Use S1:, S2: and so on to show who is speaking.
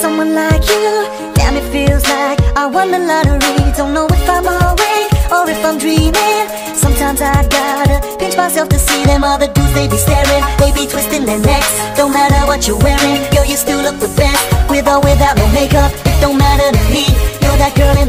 S1: someone like you? Damn, it feels like I won the lottery. Don't know if I'm awake or if I'm dreaming. Sometimes I gotta pinch myself to see them other dudes. They be staring, they be twisting their necks. Don't matter what you're wearing, girl, you still look the best. With or without no makeup, it don't matter to me. You're that girl in